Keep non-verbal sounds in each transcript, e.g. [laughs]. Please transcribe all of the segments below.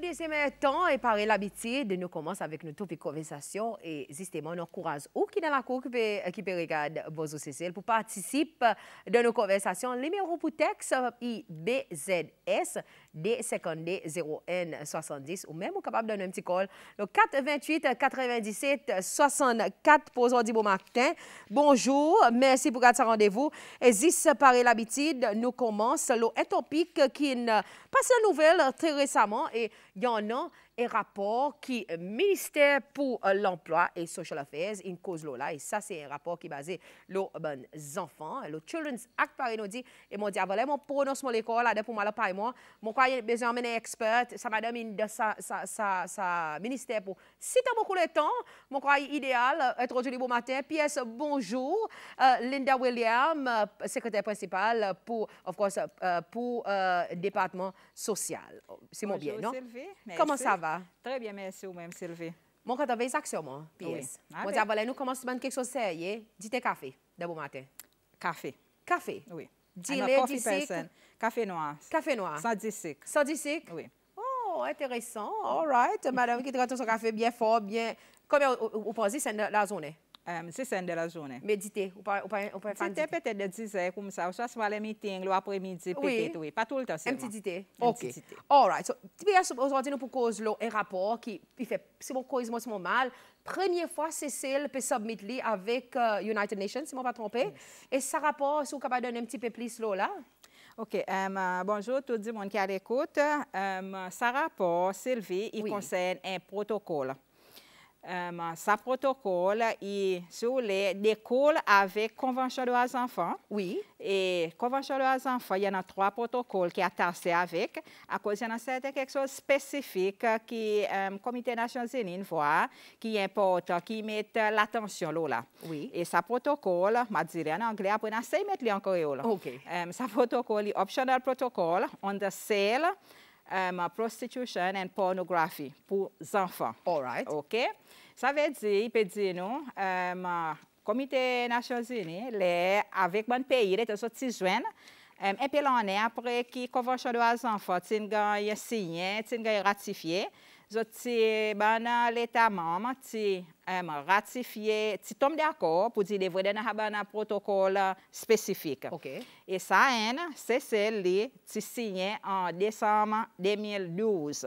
deuxième temps et par l'habitude, nous commençons avec notre topic conversation et justement, nous encourageons ou qui dans la cour qui peut, regarder Bozo Cécile pour participer dans nos conversations. Numéro pour texte IBZS D52 0N70 ou même vous capable de donner un petit call. Le 428 97 64 pour aujourd'hui bon. Bonjour, merci pour ce rendez-vous. Et juste par l'habitude, nous commençons le topic qui passe la nouvelle très récemment et il y en a un rapport qui le ministère pour euh, l'emploi et social affairs une cause là et ça c'est un rapport qui est basé sur les enfants le Children's Act par nous dit et moi dit voilà mon prononce mon l'école là pour moi là pas moi mon quoi besoin d'un expert ça madame de sa sa sa, sa ministère pour si tu beaucoup de temps mon crois idéal être aujourd'hui bon matin pièce bonjour euh, Linda William euh, secrétaire principale pour of course pour département social. C'est mon bien non? Comment ça va? Très bien, merci vous-même, Sylvie. Mon quand avez action, moi, PS. Oui. Ah, voilà, nous commençons à quelque chose de sérieux. Dites café, de bon matin. Café. Café? Oui. Dis-le, dis Café noir. Café noir. Sans disque. Sans disque? Oui. Oh, intéressant. All right. Madame qui traite son café bien fort, bien... Combien vous pensez c'est la journée? Um, c'est celle de la journée. Méditer, ou pas, ou pas, ou pas C'était peut-être de 10 heures comme ça, ou soit les meetings, l'après-midi, peut-être, oui. Pas tout le temps, c'est Un petit dité. OK. All right. So, aujourd'hui, nous pour cause un rapport qui, fait, c'est mon cause, moi, c'est mon mal. Première fois, Cécile peut submettre avec uh, United Nations, si je ne pas trompé. Yes. Et ce rapport, si vous pouvez donner un petit peu plus là, OK. Um, uh, bonjour tout le monde qui est à l'écoute. Um, ce rapport, Sylvie, il oui. concerne un protocole um, sa protocole, il sur les découle avec Convention de droits enfants. Oui. Et Convention de droits enfants, il y en a trois protocoles qui attachés avec, à cause il y en a certains quelque chose spécifique qui le um, Comité des Nations Unies voit, qui importe, qui met l'attention là. Oui. Et sa protocole, je dirais en anglais, après on de mettre en créole. OK. Um, sa protocole, optional protocol on the sale um, prostitution and pornography pour enfants. All right. OK? Ça veut dire, il peut dire nous, um, Comité des Nations Unies, les, avec mon pays, les sortis joindre, um, un peu l'année après que la Convention des enfants a signé, a ratifié, bana l'État membre ti um, ratifié, ti tombe d'accord pour dire les vrais un protocole spécifique. Okay. Et ça, c'est celle qui signé en décembre 2012.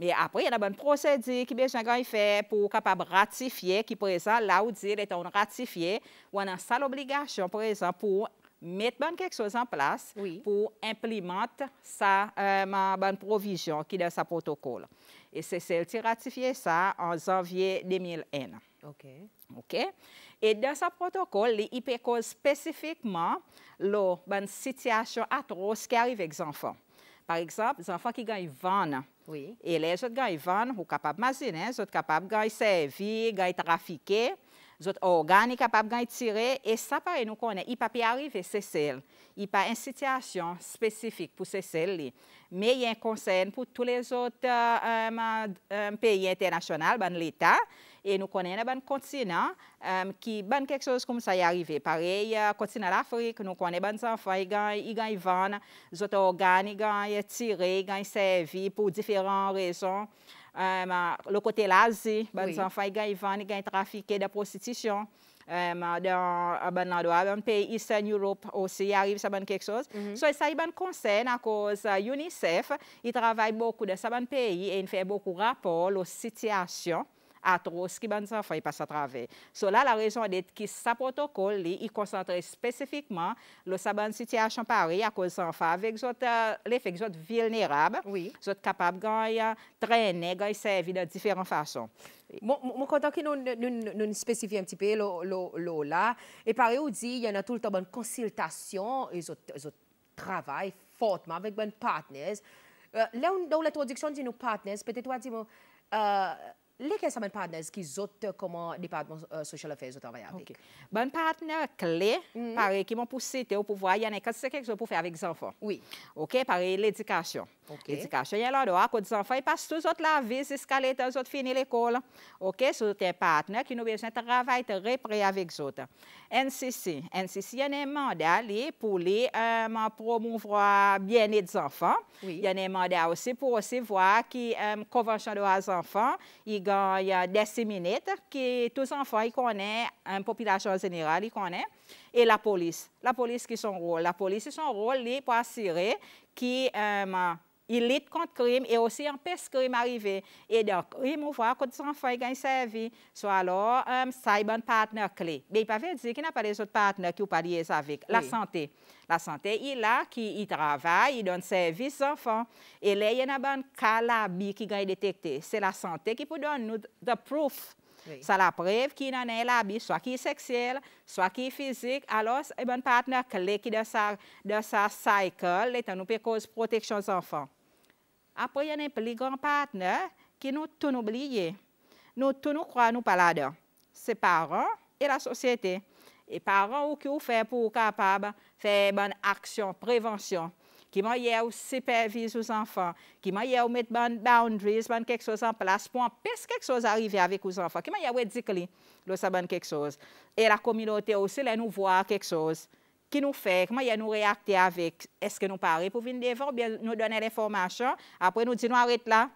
Mais après, il y a une procédure qui besoin fait pour capable ratifier, qui, exemple, là où dit est ratifié, on a une obligation, par exemple, pour mettre quelque chose en place oui. pour implémenter sa euh, bonne provision qui est dans sa protocole. Et c'est celle qui a ratifié ça en janvier 2001. OK. OK? Et dans ce protocole, il peut cause spécifiquement la bonne situation atroce qui arrive avec les enfants. Par exemple, les enfants qui gagnent 20 et les autres gagnent 20, sont capables d'imaginer, ils sont capables de servir, de trafiquer, organes sont capables de tirer, et ça, pareil, nous connaissons, il peut pas arriver, c'est celle. Il n'y a pas une situation spécifique pour ces celles mais il y a un conseil pour tous les autres euh, euh, ben, et nous connaissons un continent um, qui ban quelque chose comme ça est arrivé. Pareil, uh, continent l'Afrique, nous connaissons des enfants, ils gagnent, ils vent, les autres organes, ils gagnent tiré, ils gagnent servi pour différentes raisons. Um, le côté l'Asie, des oui. enfants, ils gagnent ils gagnent trafiqué de prostitution. Um, dans un endroit, un pays Eastern Europe aussi, il arrive ça quelque chose. Mm -hmm. So, ça, il un conseil à cause UNICEF, il travaille beaucoup dans ce pays et il fait beaucoup de rapports aux situations atroce qui ban enfants ils passent à travers. So là, la raison d'être que ce protocole, il concentre spécifiquement le saban situation pareil à cause enfants avec euh, les faits que vulnérables, oui. sont capables de traîner, de servir de différentes façons. Mon content que nous, nous, nous spécifions un petit peu lo là. Et pareil, on dit, il y en a tout le temps une consultation, ils ont travaillent fortement avec des partenaires. Euh, là, dans l'introduction de nos partenaires, peut-être, tu dis, euh, lesquels sont les partenaires qui autres comment département uh, social affairs au travail avec? OK. Bon partenaire clé, mm pareil, qui m'ont poussé au pouvoir, il y en a quelque chose pour faire avec les enfants. Oui. OK, pareil, l'éducation. Okay. L'éducation, il y a là, à cause des enfants, ils passent tous autres la vie jusqu'à l'état, ils ont fini l'école. OK, c'est un partenaire qui nous besoin de travailler très près avec les autres. NCC, NCC, il y a un mandat pour les euh, promouvoir bien-être des enfants. Oui. Il y a un mandat aussi pour aussi voir qui euh, convention de droits il y a des minutes que tous les enfants ils connaissent, la population générale ils connaissent, et la police. La police qui son rôle. La police son rôle pour assurer qui euh, il lutte contre le crime et aussi empêche le crime arriver. Et donc, crime, on voit que les enfants gagnent sa vie. Soit alors, um, ça un partenaire clé. Mais il ne peut pas dire qu'il n'y a pas des autres partenaires qui ont pas liés avec. La Oui. santé. La santé, il est là, qui il travaille, il donne service aux enfants. Et là, il y a un cas là, qui gagne détecté. C'est la santé qui peut donner nous the proof. Oui. Ça la preuve qu'il en a l'habit, soit qui est sexuel, soit qui est physique. Alors, c'est un partenaire clé qui dans sa, dans sa cycle, est nous peut cause protection des enfants. Après, il y a un plus grand partenaire qui nous tous oubliés. Nous tous nous croyons nous pas là-dedans. C'est parents et la société. Et parents ou qui ont fait pour capable faire bonne action, prévention. Qui m'a hier supervise aux enfants, qui m'a hier mettre bonne boundaries, bonne quelque chose en place pour empêcher quelque chose arriver avec les enfants. Qui m'a dit que ça bonne quelque chose. Et la communauté aussi, là, nous voir quelque chose qui nous fait, comment il nous réacter avec, est-ce que nous parlons pour venir devant, ou bien nous donner l'information, après nous disons, arrête là.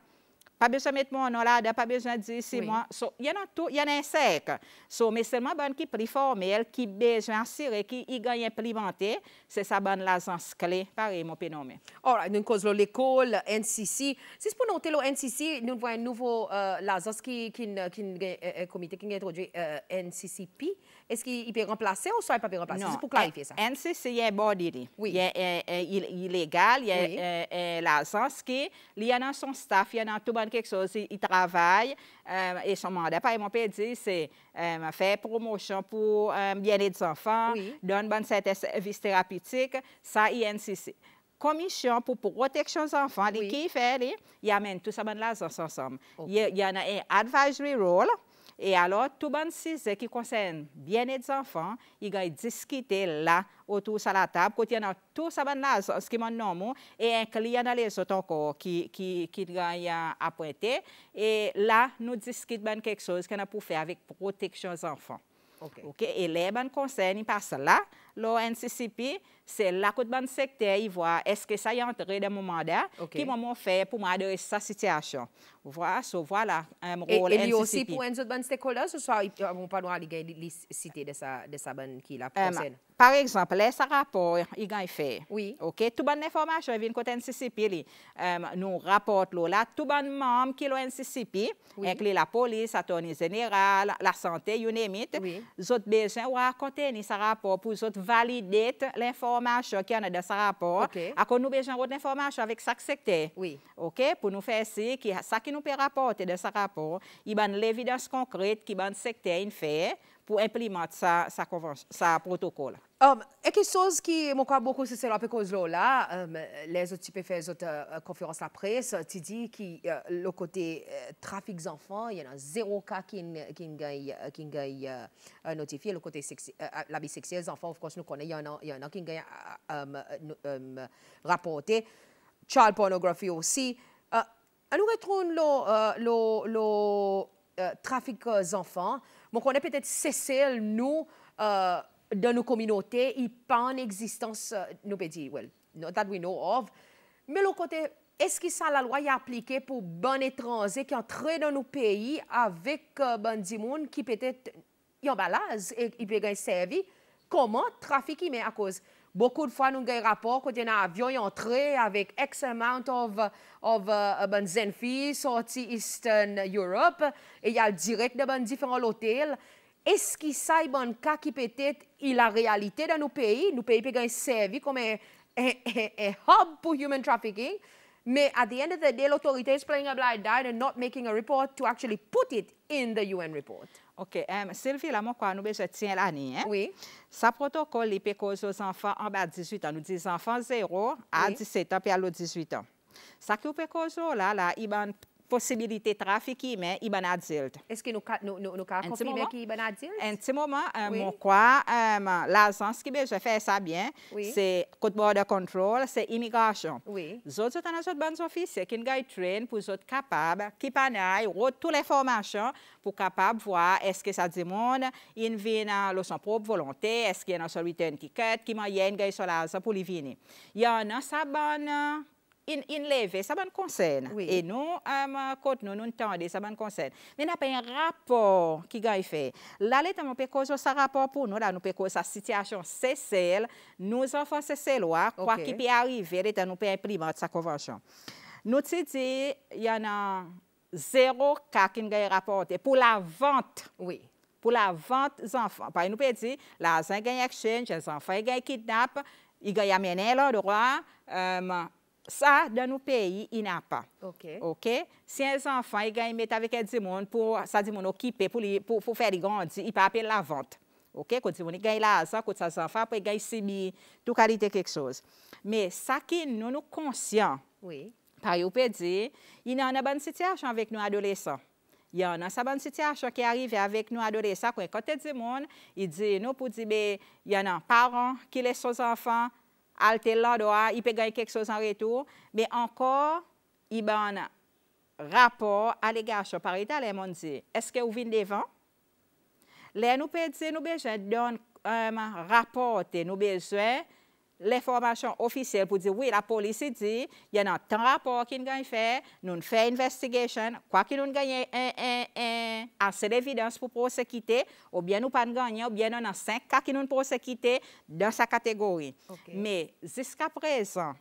Pas besoin de mettre mon nom là, pas besoin de dire c'est Oui. moi. So, il y en a tout, il y en a un sec. So, mais seulement bonne qui plus formel, qui besoin assurer, qui y gagne implémenté, c'est sa bonne l'agence clé, pareil, mon pénomène. All right, nous causons l'école, NCC. Si c'est pour noter le NCC, nous voyons un nouveau euh, l'agence qui, qui, qui, qui, euh, comité qui a introduit euh, NCCP. Est-ce qu'il peut remplacer ou soit il ne peut pas remplacer? C'est pour clarifier ça. NCC, il y a un body. Oui. Il y a il- il est légal, il y a Oui. euh, l'agence qui, il y a dans son staff, il y a dans tout bon quelque chose, il, il travaille, euh, et son mandat, par exemple, dire, c'est euh, faire promotion pour euh, bien-être des enfants, donne bon certains services thérapeutiques, ça, il y a NCC. Commission pour protection des enfants, Oui. qui fait, li, il amène tout ça dans l'agence ensemble. Ok. Il y a- il y en a un advisory role, et alors, tout bon sujet qui concerne bien-être des enfants, il va discuter là, autour de la table, en a tout ça ce qui m'en nomme, et un client dans les autres encore qui, qui, qui appointer. Et là, nous discutons quelque chose qu'on a pour faire avec protection des enfants. OK. OK? Et les bonnes conseils, ils passent là. L'ONCCP, c'est là que le secteur, il voit est-ce que ça y est entré dans mon mandat, OK. qui m'ont fait pour m'adresser sa situation? Voilà, so, voilà un Et, rôle et lui aussi pour un autre bon stakeholder, ce soit, on aller gagner les cités de sa, de sa bonne qui la Euh, prochaine. par exemple, les rapport, il gagne fait. Oui. OK, tout bonne information vient côté NCCP li. Euh, nous rapporte là, là tout bon membre qui le NCCP, Oui. inclut la police, l'attorney général, la santé, you name it. Oui. Zot besoin ou raconter ce rapport pour zot valider l'information qui en a dans ce rapport. OK. À quoi nous besoin d'autres informations avec chaque secteur. Oui. OK, pour nous faire ci, qui, ça qui nous peut rapporter de ce rapport, il y a l'évidence concrète qui le secteur fait pour implémenter sa, sa, protocole. Um, et quelque chose qui m'a beaucoup, c'est la cause là, um, les autres, tu peux faire autres euh, conférences à presse, tu dis que euh, le côté trafic d'enfants, il y en a zéro cas qui qui qui notifié. Le côté sexi- l'abus sexuel des enfants, of course, nous connaissons, il y en a, a qui gagne um, um, rapporté. Child pornography aussi. Euh, nous retrouvons le euh, trafic des enfants. Bon, on est peut-être cessé, nous, euh, dans nos communautés, il pas en existence, euh, nous peut dire, well, that we know of. Mais le côté, est-ce que ça, la loi est appliquée pour bon étranger qui entrent dans nos pays avec euh, bon qui peut-être en balase et qui peut gagner servi? Comment trafiquer, mais à cause beaucoup de fois nous avons un rapport quand y a un avion est entré avec X amount of, of uh, bonnes jeunes filles sorties Eastern Europe et il y a direct de différents hôtels. Est-ce qu'il ça est un cas qui peut-être la réalité dans nos pays? Nos pays peuvent servi comme un, un, un, un hub pour human trafficking. Mais at the end of the day, l'autorité is playing a blind eye and not making a report to actually put it in the UN report. OK. Um, Sylvie, là, moi, quoi, nous besoin tiens l'année. Hein? Oui. Sa protocole, il peut causer aux enfants en bas de 18 ans. Nous disons enfants 0 à Oui. 17 ans, puis à l'autre 18 ans. Ça qui peut causer là, là, il posibilite trafiki men iban adilt. Eske nou ka, nou, nou, nou ka komplime ki iban adilt? En ti moman, euh, oui. moun kwa, um, la zans ki be, je fè sa bien, oui. se kote border control, se imigrasyon. Oui. Zot zot anan zot ban zofis, se kin gay train pou zot kapab, ki panay, rote tout le formasyon pou kapab vwa eske sa di moun, in vin lo son prop volonte, eske yon an sol return ticket, ki man yen gay sol azan pou li vini. Yon an sa ban... inleve, in sa ban konsen. Oui. E nou, um, kote nou, nou ntande, sa ban konsen. Men apen yon rapor ki gay e fe. Lale tan moun pe kozo sa rapor pou nou, la nou pe kozo sa sityasyon se sel, nou zan fon se sel wak, okay. kwa ki pe arrive, le tan nou pe imprimant sa konvansyon. Nou ti di, yon an zero kak yon gay raporte pou la vante. Oui. Pou la vante zanfan. Pan yon nou pe di, la zan gen exchange, zan fan gen kidnap, yon gay amene lor dowa, mwen, um, dans nos pays, il n'y a pas. OK. OK? Si un enfant, il gagne mettre avec un monde pour, ça occuper, pour, pour, pour faire grandir, il peut appeler la vente. OK? Quand il gagne l'argent, quand ses enfants, après, il gagne 6 000, tout qualité quelque chose. Mais ça qui nous, nous conscients, oui. par exemple, dire, il y a une bonne situation avec nos adolescents. Il y a une bonne situation qui arrive avec nous adolescents. Quand il dit monde, il dit, nous, pour dire, ben, il y a un parent qui laisse ses halte la do a, i pe gaye kek sos an retou, be ankor, i ban rapor alegasyon parita le moun di, eske ou vin devan? Le nou pe di, nou bejwen don um, rapote, nou bejwen, l'information officielle pour dire oui, la police dit, il y a un temps rapport qui nous fait, nous faisons une investigation, quoi qu'il nous gagne assez d'évidence pour prosécuter, ou bien nous pas gagner, ou bien nous avons cinq cas qui nous prosécuter dans sa catégorie. Mais jusqu'à présent,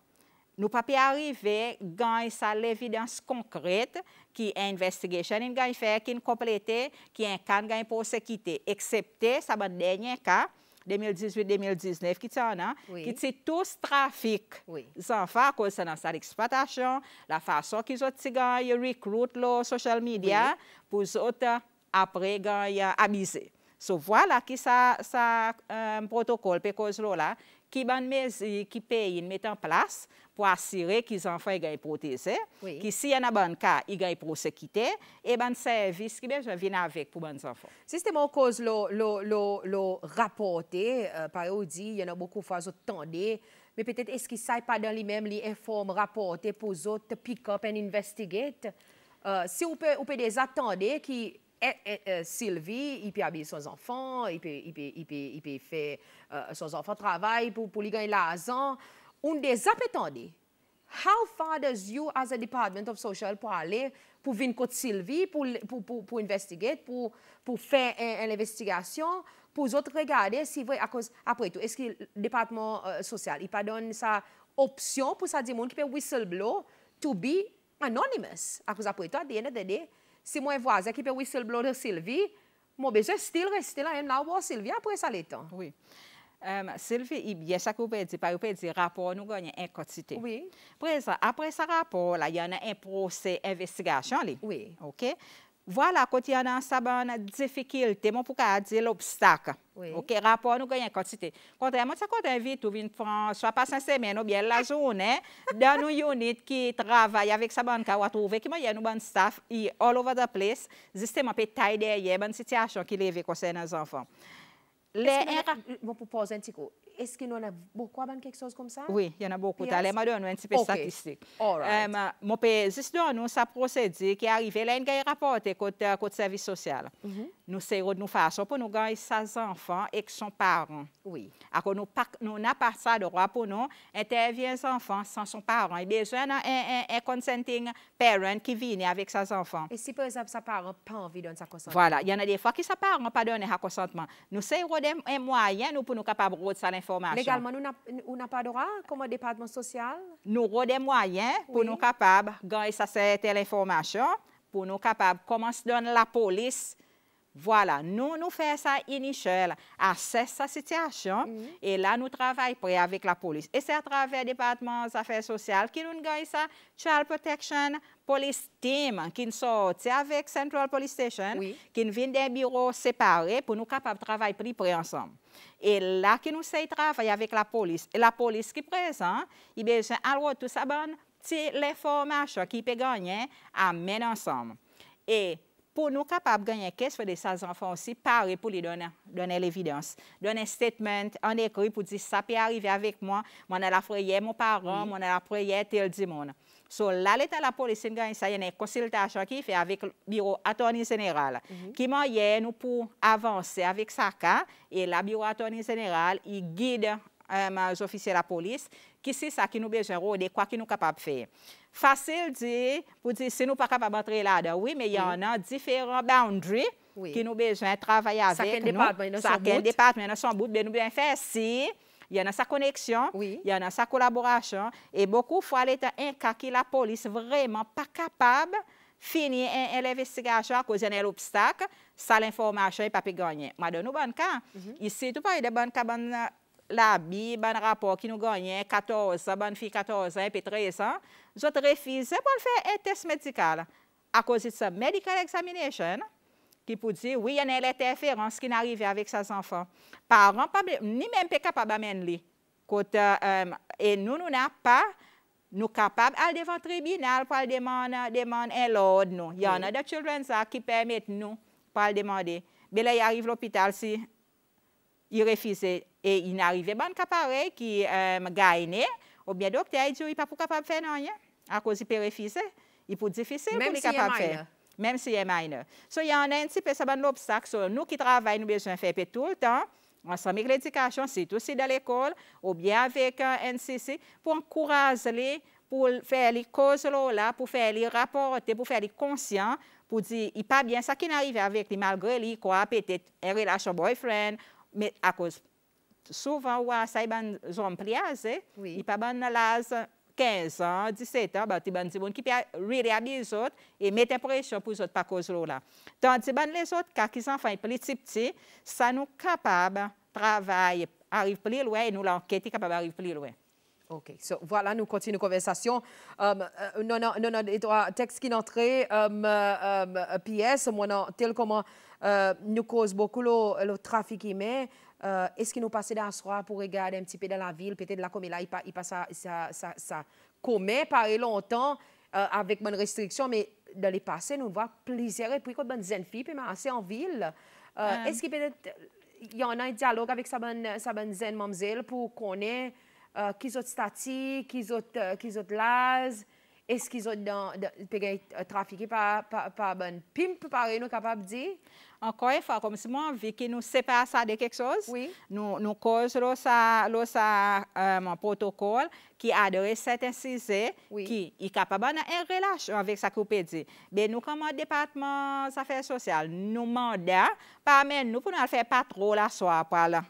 nous pas pu arriver à gagner l'évidence concrète qui est investigation in fait, qui est complétée, qui est un cas gagne prosécuter, excepté ça dernier cas 2018-2019 qui en a, qui c'est tous trafic. Oui. enfants, à cause de l'exploitation, la façon qu'ils ont recrutent le social media pour autres après gagner abuser. So voilà qui ça ça un protocole cause là qui ban qui paye met en place pour assurer qu'ils enfants aient protégés, oui. que s'il y en a un cas, ils aient prosécuté, et ben service qui je viens avec pour les enfants. Justement, cause le, le, le, le rapporté, euh, par exemple, il y en a beaucoup de fois, attendez, mais peut-être est-ce qu'ils ne pas dans lui-même, les informes, rapporter pour les autres, pick up and investigate. Euh, si vous pouvez, vous pouvez les attendre qui et, et, et, Sylvie, il peut habiller son enfant, il peut, il peut, il peut, il peut faire euh, son enfant travail pour, pour lui gagner l'argent. On des attendez. How far does you, as a Department of Social, pour aller, pour venir contre Sylvie, pour, pour, pour, pour investiguer, pour, pour faire une, investigation, pour autres regarder si vrai, à cause, après tout, est-ce que le département euh, social, il pas donne sa option pour ça dire monde qui peut whistleblow to be anonymous. À cause après tout, à the end of the si moi voisin qui peut whistleblow de Sylvie, moi besoin still rester là, là, voir Sylvie après ça les temps. Oui. Um, Sylvie, il y a ça que vous pouvez dire, vous pouvez dire rapport, nous gagnons une quantité. Oui. Après, ça, après ce rapport, là, il y a un procès d'investigation. Oui. OK? Voilà, quand il y a une difficulté, mon pour dire l'obstacle. Oui. OK, rapport, nous gagnons une quantité. Contrairement, ça, quand on invite, ou une prendre, soit pas cinq semaines, ou bien la journée, [laughs] dans nos units qui travaillent avec sa banque, on trouve qu'il y a un staff all over the place, justement, peut tailler derrière une situation qui les concerne les enfants. Les... Bon, pour poser un petit coup, est-ce qu'il y en a beaucoup à quelque chose comme ça? Oui, il y en a beaucoup. Allez, donner un petit peu okay. statistique. All right. Um, mon pays, juste nous, ça procédé qui est arrivé, là, il y a un rapport côté, côté service social. -hmm. Nous essayons de nous faire pour nous gagner 16 enfants et son parents. Oui. Alors, nous n'avons pas ça de droit pour nous intervient les enfants sans son parent. Il y a besoin d'un un, un, consenting parent qui vient avec ses enfants. Et si, par exemple, sa parent n'a pas envie de donner sa consentement? Voilà. Il y en a des fois qui sa parent n'a pas donné sa consentement. Nous essayons un moyen nous, pour nous capables de ça l'information. Légalement, nous n'avons pas de droit comme département social? Nous avons des moyens pour Oui. nous capables de gagner ça, cette information, pour nous capables de commencer à donner la police. Voilà, nous, nous faisons ça initial, assess sa situation, et là, nous travaillons près avec la police. Et c'est à travers le département des affaires sociales que nous gagnons ça, Child Protection Police Team, qui nous sort avec Central Police Station, Oui. qui nous vient des bureaux séparés pour nous capables de travailler plus près ensemble. Et là, que nous savons travailler avec la police. Et la police qui est présente, il a besoin alors tout ça bonne ti l'informasyon ki pe ganyen amèn ansam. E pou nou kapap ganyen kes fè de sa zanfan si pare pou li donen l'evidans. Donen statement an ekri pou di sa pe arrive avèk mwen, mwen ala freye mwen paran, mwen ala freye tel di moun. So la leta la polisi ganyen sa yene konsiltasyon ki fè avèk biro atoni zeneral. Ki man yè nou pou avanse avèk sa ka, e la biro atoni zeneral yi guide ma ofisye la polis, ki si sa ki nou bejan rode, kwa ki nou kapap fè. Fasil di, pou di, se nou pa kapap antre la da, oui, me yon an diferent boundary ki nou bejan travaye avèk nou. Sa ken departmen nan son bout, be nou bejan fè si, yon an sa koneksyon, yon an sa kolaborasyon, e bokou fwa leta en kaki la polis vreman pa kapab fini en l'investigasyon a kouz yon el obstak, sa l'informasyon yon pa pe ganyen. Ma don nou ban ka, isi tou pa yon de ban ka ban la bi, ban rapor ki nou ganyen, 14, ban fi 14, epi 13, zot refize pou l fè etes medikal. A kouz it sa medical examination, ki pou di, oui, yon el eteferans ki n'arive avik sa zanfan. Paran, ni men pe kapab amen li. Kote, e nou nou na pa, nou kapab al devan tribunal pou al deman en lode nou. Yon an de children's act ki permit nou pou al demande. Be la y arrive l'opital si y refize e y n'arive ban kapare ki gayne, ou bien dokte a y di ou y pa pou kapab fè nan yon. A kouz y pe refize, y pou difise pou li kapab fè. Mem si y minor. So yon an ti pe sa ban l'obstak, so nou ki travay nou bejan fè pe tout an, ansan mik l'edikasyon, si tout si de l'ekol, ou bien avek NCC, pou ankouraze li, pou fè li koz lo la, pou fè li raporte, pou fè li konsyan, pou di, y pa bien sa ki n'arive avek li, malgre li, kwa petet, en relasyon boyfriend, me akouz, souvan wwa sa y ban zon pliaze, y pa ban nalaz 15 an, 17 an, ba ti ban ziboun ki pi really abizot, e meten presyon pou zot pa koz lo la. Tan ti ban le zot, kak izan fany pli tip ti, sa nou kapab travay, arrive pli lwe, nou lanketi kapab arrive pli lwe. Ok, so wala nou kontinu konversasyon. Non an eto a tekst ki nan tre, PS, mwen an tel koman nou koz boku lo trafik ime, eski nou pase dan swa pou regade un pti pe de la vil, pete de la kome la, i pa sa kome pare lontan avek man restriksyon, me de li pase nou vwa plizere pou ikot ban zen fi, pe man ase an vil. Eski pete yon an diyalog avek sa ban zen mamzel pou konen ki zot stati, ki zot laz, eskizot dan pege euh, trafike pa, pa, pa ban pim pou pare nou kapab di? Ankoye fwa, kom si mwen vi ki nou sepa sa de kek soz, oui. nou, nou koz lo sa, lo sa um, protokol ki adore seten size oui. ki i kapaba nan en relasyon avek sa koupe di. Be nou koman Depatman Zafèr Sosyal nou manda pa men nou pou nou al fè patro la swa pou al,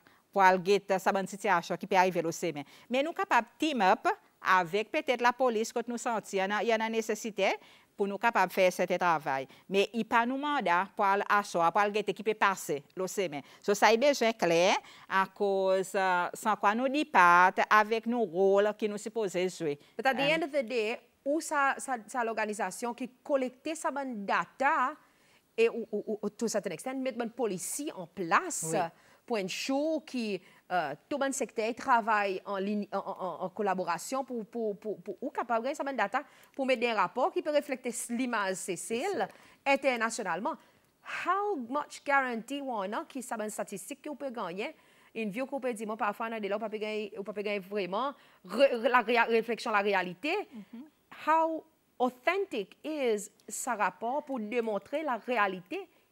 al get sa ban siti asyo ki pe arrive lo semen. Men nou kapab team up avek petet la polis kot nou santi, yon an nesesite pou nou kapap fè sete travay. Men i pa nou manda pou al aswa, pou al get ki pe pase lo semen. So sa i bejen kler a koz san kwa nou dipat avek nou rol ki nou se pose zwe. But at the end of the day, ou sa l'organizasyon ki kolekte sa ban data ou to saten eksten, met ban polisi an plas pou en chou ki tou ban sekte travay en kolaborasyon pou ou gen sa ban data pou met den rapor ki pe reflekte slimaz sesil etenasyonalman. How much guarantee wana ki sa ban statistik ki ou pe ganyen in vyo ko pe di man pa fana de la ou pa pe ganyen vreman refleksyon la realite. How authentic is sa rapor pou demontre la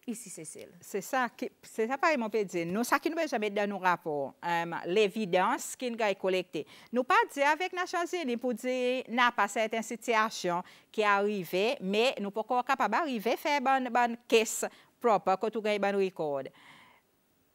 realite isi Cecil? Se sa, se sa pa yon pe di, nou sa ki nou be jame dan nou rapor, l'evidans ki nou gaye kolekte. Nou pa di avek na chanzi, ni pou di na pa seten sityasyon ki arive, me nou pou kwa kapab arive fe ban kes proper kotou gaye ban rekord.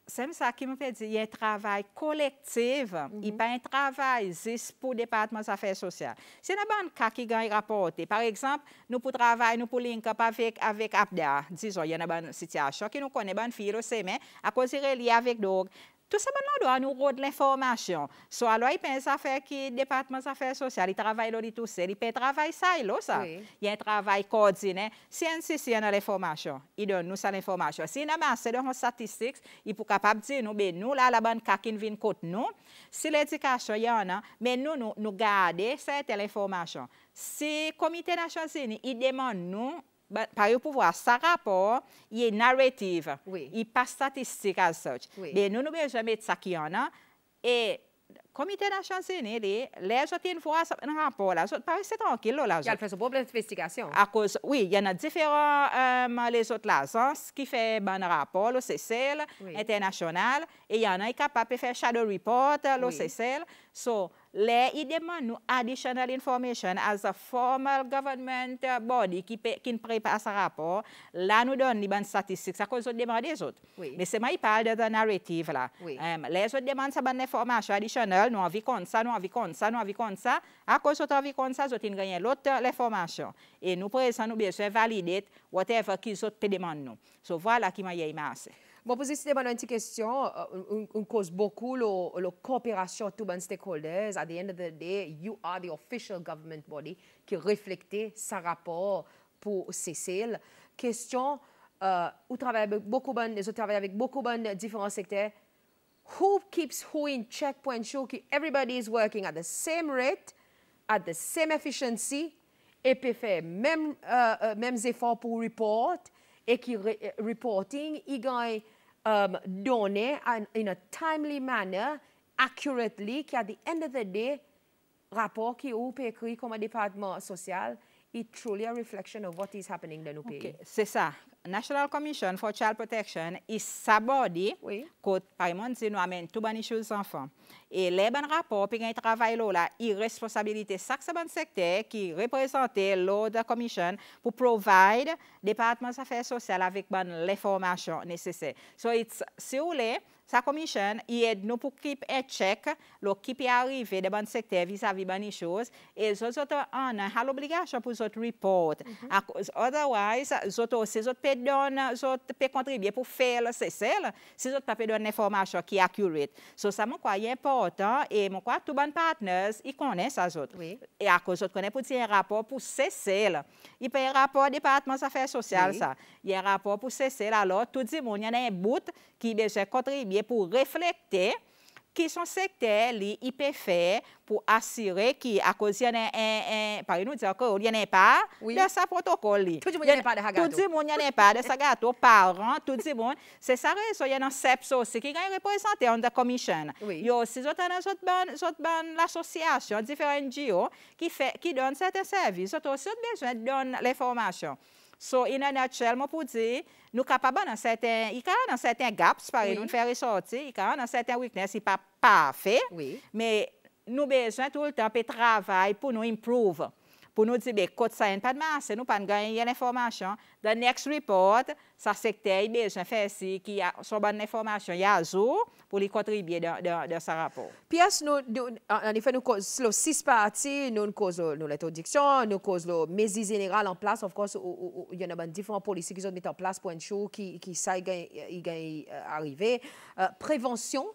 Sem sa ki mwen pe di, yon travay kolektiv, mm -hmm. yon pa yon travay zis pou Depatman Zafèr Sosyal. Se nan ban ka ki gan yon rapote, par eksemp, nou pou travay, nou pou link up avèk, avèk apda, dizon, yon nan ban sityasyon ki nou konen ban firo semen, akosire li avèk dog. Tout sa moun nan do an nou rod l'informasyon. So alo yi pen sa fè ki Depatman sa fè sosyal, yi travay lo di tou se, yi pen travay sa yi lo sa. Oui. Yi en travay koordine. Si en si si an an l'informasyon, yi don nou sa l'informasyon. Si nan man se don an statistik, yi pou kapap di nou, be nou la la ban kakin vin kote nou. Si l'edikasyon yon an, men nou nou, nou gade se tel informasyon. Si komite nasyon zini, yi deman nou, par le pouvoir, ça rapport, il est narrative, oui. il n'est pas statistique as such. Oui. Mais nous, nous devons mettre ça qui en a. Et comité Nations Unies, les autres une fois un rapport là, c'est tranquille là. Il y a fait problème d'investigation. À cause, oui, il y en a différents euh, les autres l'agence qui fait un rapport, le CCL international, et il y en a qui capable de faire shadow report, le CCL. So, le i deman nou additional information as a formal government body ki, pe, ki n prepa sa rapor, la nou don li ban statistik, sa kon zot deman de zot. Oui. Me seman i pal de dan narrative la. Oui. Um, le zot deman sa ban informasyon additional, nou anvi kont sa, nou anvi kont sa, nou anvi kont sa, a kon zot anvi kont sa, zot in ganyen lot l'informasyon. E nou presan nou beswen validet whatever ki zot te deman nou. So, wala voilà ki ma ye imase. Bon, poser cette bonne question, euh, on, cause beaucoup la coopération tous les stakeholders. At the end of the day, you are the official government body qui reflète ce rapport pour CCL. Question, euh, vous travaillez avec beaucoup de, vous travaillez avec beaucoup de différents secteurs. Who keeps who in check pour ensure que everybody is working at the same rate, at the same efficiency, et peut faire même, euh, mêmes efforts pour report, et qui reporting, il um, in a timely manner, accurately, at the end of the day, rapport qui est écrit comme département social, est truly a reflection of what is happening dans nos pays. Okay. C'est ça. National Commission for Child Protection is sa body oui. kote parimon se nou amen tou ban isyou zanfan. E le ban rapor pi gen yi travay lo la, yi responsabilite sak se ban sekte ki represente l'Order Commission pou provide Departement Affaires Sociales avik ban l'informasyon nesesè. So, se ou le, sa commission, il aide nous pour keep un check, le qui peut arriver dans le secteur vis-à-vis de -vis choses, et les autres ont l'obligation pour les report. Mm -hmm. Otherwise, les autres, si les autres peuvent contribuer pour faire CCL, si les autres peuvent donner information qui est accurate. So, ça, moi, quoi, est important, et moi, quoi, tous les partenaires, ils connaissent autres. Oui. Et cause de connaissent un rapport pour CCL. Il peut un rapport département des affaires sociales, oui. Il y a un rapport pour CCL, alors, tout le monde, y a un bout qui besoin pour refléter qui sont secteurs il peut faire pour assurer qu'il à cause y a un par dire qu'il y a pas de ce protocole. Tout le monde n'y a pas de gâteau tout le monde n'y a pas de ce gâteau parents tout le monde. C'est ça raison il y a un CEPS aussi qui est représenté en the commission. Il y a aussi d'autres l'association différents NGO qui fait qui donne certains services d'autres aussi besoin de donner l'information So, in a nutshell, moi pour dire, nous sommes capables dans certains, il y a dans certains gaps, par exemple, oui. nous faire ressortir, il y a dans certains weaknesses, ce n'est pas parfait, oui. mais nous avons besoin tout le temps de travailler pour nous improve pou nou di be kote sa yon pa dman, se nou pa n ganyen yon informasyon. Dan next report, sa sekte yon bejwen fè si ki ya, son ban informasyon ya zo pou li kontribye dan sa rapor. Piyas nou, an ife nou koz lo sis parti, nou nou koz nou let audiksyon, nou koz lo mezi zeneral an plas, of course, yon nan ban difran polisi ki zon met an plas pou en chou ki sa yon ganyen arrive. Prevensyon,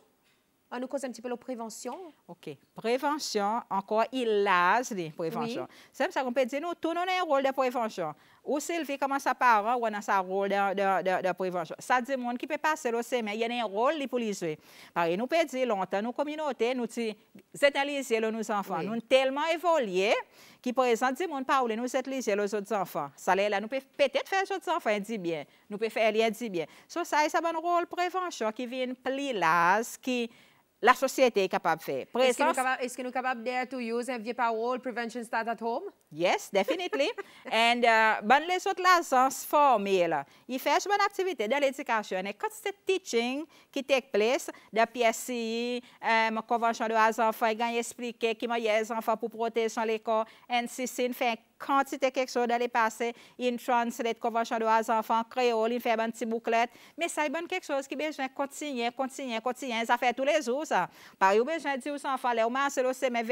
on nous cause un petit peu la prévention. OK. Prévention, encore, il a de prévention. Oui. C'est ça qu'on peut dire, nous, tout nous avons un rôle de prévention. Ou Sylvie commence à parler, ou on a un rôle de, de, de, prévention. Ça dit, monde qui peut passer le mais il y a un rôle pour les jouer. Par nous peut dire longtemps, nos communautés, nous étalisons nos enfants. Oui. Nous tellement évolué qui présente du monde parler, nous étalisons les autres enfants. Ça là, nous peut peut-être faire les autres enfants dit bien. Nous peut faire les dit bien. So, ça, c'est un rôle de prévention qui vient plus qui la société est capable de faire. Est-ce que nous sommes capables d'utiliser un vieux parole, prevention start at home? Yes, definitely. And uh, les autres licences formées, il fait une activité de l'éducation. Et quand c'est teaching qui take place, de PSI, um, convention de les enfants, il expliquer comment il y a les enfants pour protéger l'école, NCC fait quantité quelque chose d'aller passer, il translate convention de les enfants, créole, il fait un petit bouclette. Mais ça, c'est quelque chose qui besoin continuer, continuer, continuer. Ça fait tous les jours. Par exemple, besoin de dire aux enfants, là, au moins, c'est le mais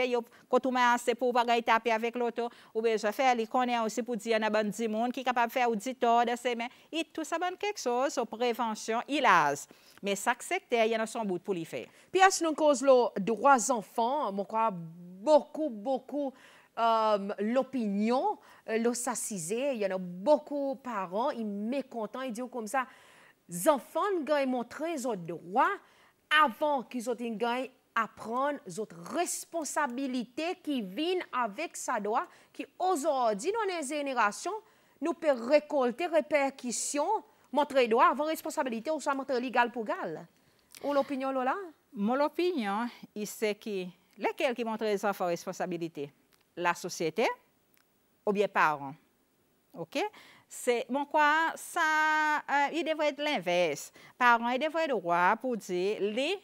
quand pour pas taper avec l'auto, ou besoin faire, connaît aussi pour dire à bon monde qui est capable de faire auditeur de ses mains. Et tout ça, bon quelque chose, sur prévention, il a. Mais chaque secteur, il y a son bout pour lui faire. Puis, à ce cause le droits enfants, je crois beaucoup, beaucoup euh, l'opinion, euh, il y en a beaucoup de parents, ils sont mécontents, ils disent comme ça, les enfants ont montré leurs droits avant qu'ils aient apprendre les autres responsabilités qui viennent avec sa droit, qui aujourd'hui, dans les générations, nous peut récolter répercussions, montrer droit avant responsabilité ou soit montrer légal pour gal. Ou l'opinion là? Mon opinion, c'est que lesquels qui montrent les enfants responsabilité? La société ou bien parents? OK? C'est, mon quoi, ça, euh, il devrait être l'inverse. Parents, ils devraient être droit pour dire, les